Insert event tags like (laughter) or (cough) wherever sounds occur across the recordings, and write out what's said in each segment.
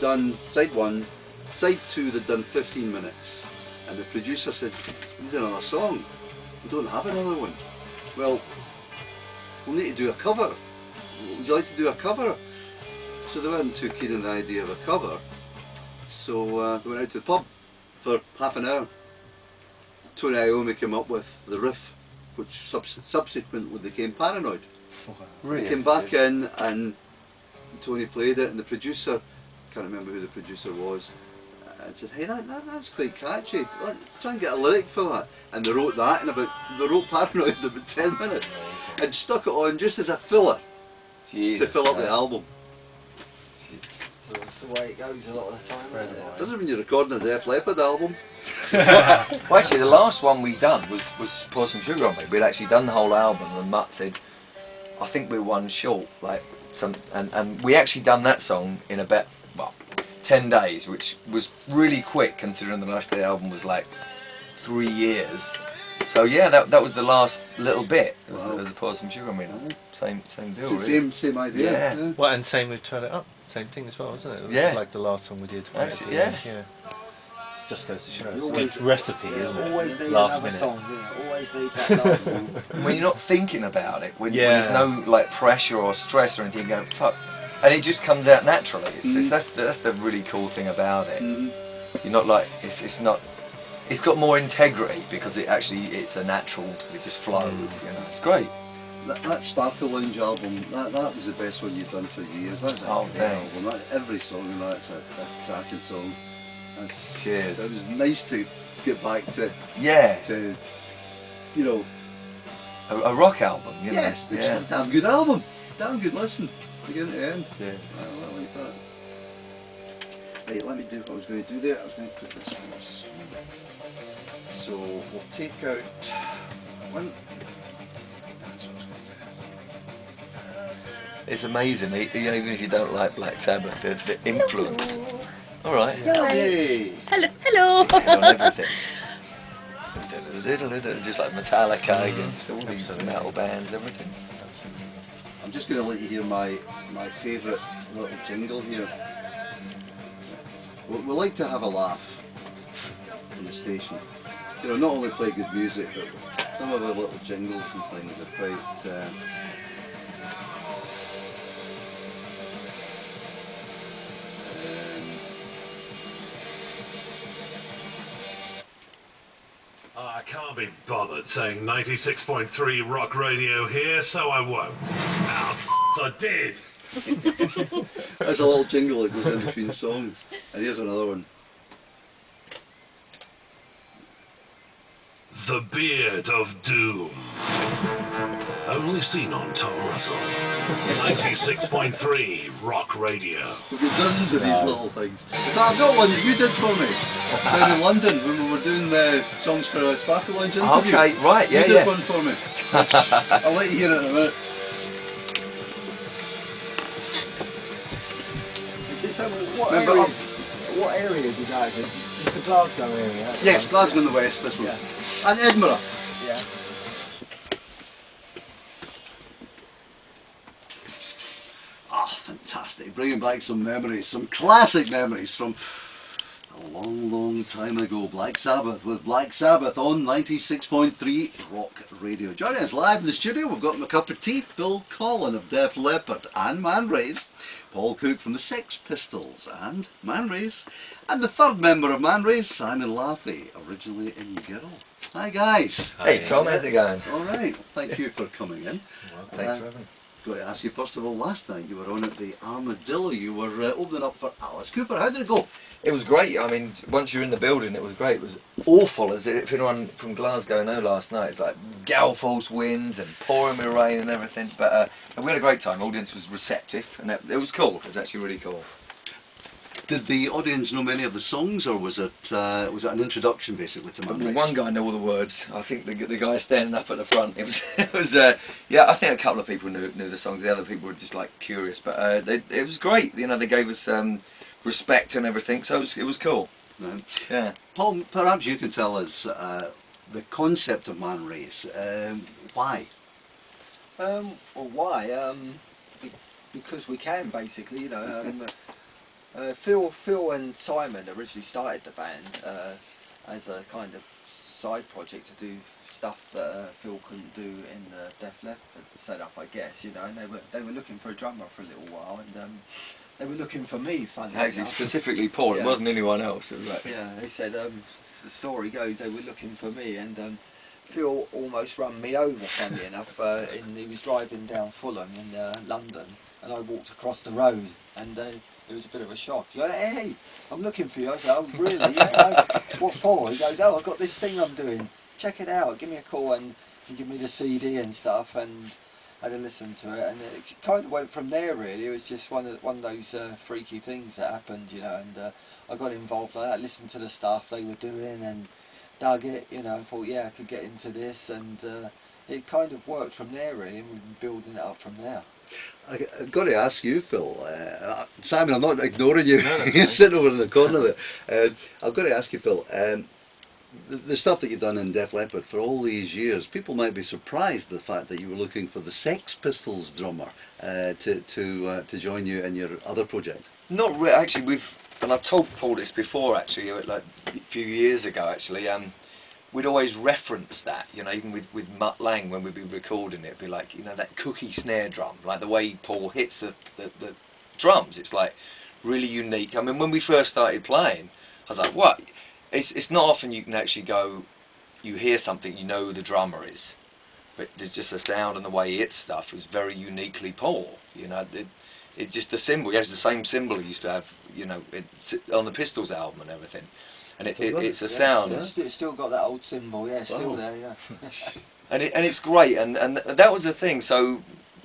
done side one, side two they'd done 15 minutes and the producer said, we need another song, we don't have another one. Well, we'll need to do a cover. Would you like to do a cover? So they weren't too keen on the idea of a cover, so uh, they went out to the pub for half an hour. Tony Iommi came up with the riff, which subs subsequently became Paranoid. Really? He came back in and Tony played it and the producer, can't remember who the producer was, uh, and said, hey that, that that's quite catchy, let's try and get a lyric for that. And they wrote that in about, they wrote Paranoid in about 10 minutes and stuck it on just as a filler Jesus to fill up the album. So that's the way it goes a lot of the time. isn't? Doesn't mean you're recording a Def Leppard album. (laughs) Well, actually, the last one we done was was Pour Some Sugar on Me. We'd actually done the whole album, and Mutt said, "I think we're one short." Like some, and and we actually done that song in about well, ten days, which was really quick considering the last of the album was like three years. So yeah, that that was the last little bit. It was, Wow. it was the Pour Some Sugar on Me. Same same deal. Really. same, same idea. Yeah. yeah. Well, and same with Turn It Up. Same thing as well, wasn't it? It was Yeah. Like the last one we did. right Actually, yeah. end, yeah. It just goes to show. It's a good recipe, Yeah, isn't it? always need Last another minute. song. Yeah, always need that last song. (laughs) when you're not thinking about it, when, when there's no like pressure or stress or anything, you go fuck, and it just comes out naturally. It's, it's that's the, that's the really cool thing about it. Mhm. You're not like it's it's not. It's got more integrity because it actually it's a natural. It just flows. You know, it's great. That, that Sparkle Lounge album, that, that was the best one you've done for years. That's a Oh, great album. That, every song in that's a, a cracking song. And Cheers. It was nice to get back to, Yeah, to you know, a, a rock album. You know. yes, it's yeah. a damn good album. Damn good listen, beginning to end. Cheers. I, I like that. Right, let me do what I was going to do there. I was going to put this on this. So we'll take out one. That's what I was going to do. It's amazing, even if you don't like Black Sabbath, the, the influence. All right. Yay! Hello, hello. on everything. (laughs) Just like Metallica, again, just all these metal bands, everything. I'm just going to let you hear my my favourite little jingle here. We, we like to have a laugh in the station. You know, not only play good music, but some of our little jingles and things are quite. Uh, Oh, I can't be bothered saying 96.3 rock radio here, so I won't. Ow, (laughs) I did. (laughs) There's a little jingle that goes in between songs. And here's another one. The Beard of Doom. Only seen on Tom Russell. 96.3 rock radio. We've got dozens of these little things. In fact, I've got one that you did for me down in London when we were doing the songs for a Sparkle Lounge interview. Okay, right, yeah, you did yeah. one for me. (laughs) I'll let you hear it in a minute. Is it so, what, Remember, area, I'm- what area did you go to? Just the Glasgow area? Yes, Glasgow in the west, this one. Yeah. And Edinburgh. Yeah. Ah, fantastic. Bringing back some memories, some classic memories from a long, long time ago. Black Sabbath with Black Sabbath on 96.3 Rock Radio. Joining us live in the studio, we've got my cup of tea, Phil Collen of Def Leppard and Man Raze, Paul Cook from the Sex Pistols and Man Raze, and the third member of Man Raze, Simon Laffey, originally in Girl. Hi guys. Hey Tom, how's it going? All right, thank you for coming in. Thanks Uh, for having me. Got to ask you first of all. Last night you were on at the Armadillo. You were uh, opening up for Alice Cooper. How did it go? It was great. I mean, once you're in the building, it was great. It was awful. As if anyone from Glasgow know last night, it's like gal false winds and pouring with rain and everything. But uh, we had a great time. Audience was receptive, and it, it was cool. It was actually really cool. Did the audience know many of the songs, or was it uh, was it an introduction basically to Man Raze? one guy knew all the words. I think the, the guy standing up at the front. It was, (laughs) it was. Uh, yeah, I think a couple of people knew knew the songs. The other people were just like curious, but uh, they, it was great. You know, they gave us um, respect and everything, so it was, it was cool. No. Yeah. Paul, perhaps you can tell us uh, the concept of Man Raze. Um, why? Um, well, why? Um, be, because we can, basically. You know, um, (laughs) Uh, Phil, Phil and Simon originally started the band uh, as a kind of side project to do stuff that uh, Phil couldn't do in the Def Leppard setup, I guess. You know, and they were they were looking for a drummer for a little while, and um, they were looking for me. Funny Actually, enough. specifically Paul. It wasn't anyone else. It was like, Yeah, they said um, the story goes they were looking for me, and um, Phil almost run me over. Funny enough, uh, in, he was driving down Fulham in uh, London, and I walked across the road, and uh, it was a bit of a shock. He goes, hey, I'm looking for you. I said, oh, really? Yeah, no. (laughs) What for? He goes, oh, I've got this thing I'm doing. Check it out. Give me a call and, give me the CD and stuff. And I had to listen to it, and it kind of went from there. Really, it was just one of one of those uh, freaky things that happened, you know. And uh, I got involved like that, listened to the stuff they were doing, and dug it. You know, thought, yeah, I could get into this, and uh, it kind of worked from there. Really, and we've been building it up from there. I, I've got to ask you, Phil. Uh, Simon, I'm not ignoring you. (laughs) You're sitting over in the corner there. Uh, I've got to ask you, Phil. Um, the, the stuff that you've done in Def Leppard for all these years, people might be surprised at the fact that you were looking for the Sex Pistols drummer uh, to to uh, to join you in your other project. Not re- actually. We've and I've told Paul this before. Actually, like a few years ago. Actually, um, we'd always reference that. You know, even with with Mutt Lange when we'd be recording it, it'd be like you know that cookie snare drum, like the way Paul hits the the, the drums. It's like really unique. I mean, when we first started playing, I was like, what? It's it's not often you can actually go, you hear something, you know who the drummer is. But there's just a sound and the way he hits stuff is very uniquely Paul. You know, it, it just the cymbal. He has the same cymbal he used to have. You know, it, on the Pistols album and everything. And it, it, it's a sound, It's still, it's still got that old cymbal. Yeah, it's still there. Yeah. (laughs) and it, and it's great. And and that was the thing. So.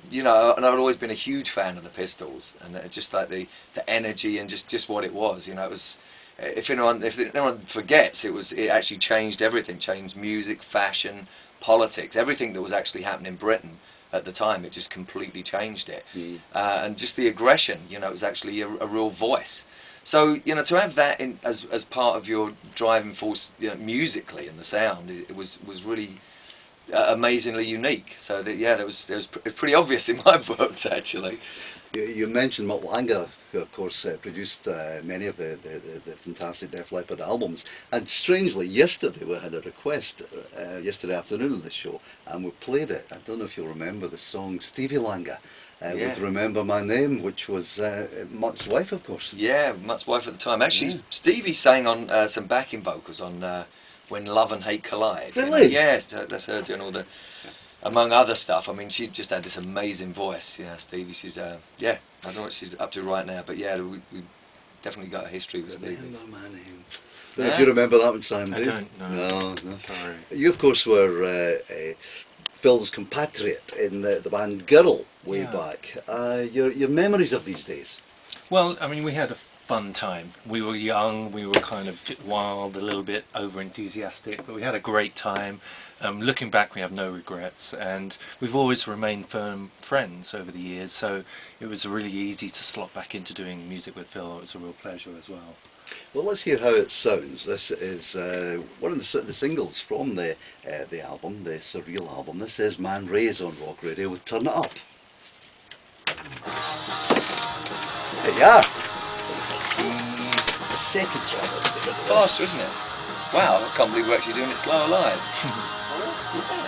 You know, and I'd always been a huge fan of the Pistols, and just like the, the energy and just, just what it was. You know, it was if anyone if anyone forgets, it was it actually changed everything, changed music, fashion, politics, everything that was actually happening in Britain at the time. It just completely changed it, Mm. uh, and just the aggression. You know, it was actually a, a real voice. So you know, to have that in, as as part of your driving force you know, musically and the sound, it, it was was really uh, amazingly unique. So that yeah, that was it was pr- pretty obvious in my (laughs) books actually. You, you mentioned Mutt Lange, who of course uh, produced uh, many of the, the, the, fantastic Def Leppard albums. And strangely, yesterday we had a request, uh, yesterday afternoon on the show, and we played it. I don't know if you'll remember the song Stevie Lange uh, Yeah. with Remember My Name, which was uh, Mutt's wife, of course. Yeah, Mutt's wife at the time. Actually, Yeah. Stevie sang on uh, some backing vocals on uh, "When Love and Hate Collide." Really? Yeah, that's her doing all the, among other stuff. I mean, she just had this amazing voice. Yeah, Stevie. She's uh, yeah. I don't know what she's up to right now, but yeah, we, we definitely got a history with Stevie. Remember My Name. Don't if you remember that one, Simon, I do you? don't, no. No, no. Sorry. You, of course, were uh, uh, Phil's compatriot in the, the band Girl way Yeah. back. Uh, your, your memories of these days? Well, I mean, we had a fun time. We were young, we were kind of wild, a little bit over enthusiastic, but we had a great time. Um, looking back, we have no regrets, and we've always remained firm friends over the years. So it was really easy to slot back into doing music with Phil. It was a real pleasure as well. Well, let's hear how it sounds. This is uh, one of the, the singles from the uh, the album, the Surreal album. This is Man Raze on Rock Radio with Turn It Up. There you are. The second track. Faster, isn't it? Wow, I can't believe we're actually doing it slow live. (laughs) Thank (laughs) you.